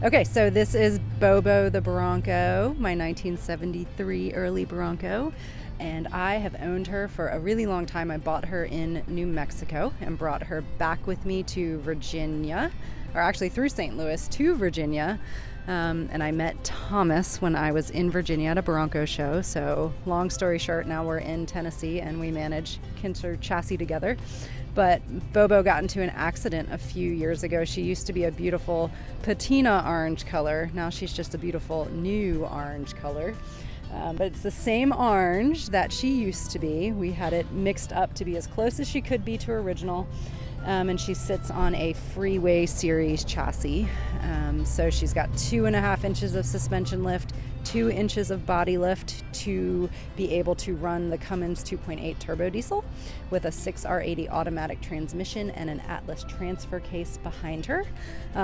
Okay, so this is Bobo the Bronco, my 1973 early Bronco, and I have owned her for a really long time. I bought her in New Mexico and brought her back with me to Virginia, or actually through St. Louis to Virginia. Um, and I met Thomas when I was in Virginia at a Bronco show. So, long story short, now we're in Tennessee and we manage Kincer chassis together. But Bobo got into an accident a few years ago. She used to be a beautiful patina orange color. Now she's just a beautiful new orange color. Um, but it's the same orange that she used to be. We had it mixed up to be as close as she could be to original. Um, and she sits on a Freeway Series chassis. Um, so she's got two and a half inches of suspension lift, two inches of body lift to be able to run the Cummins 2.8 turbo diesel with a 6R80 automatic transmission and an Atlas transfer case behind her.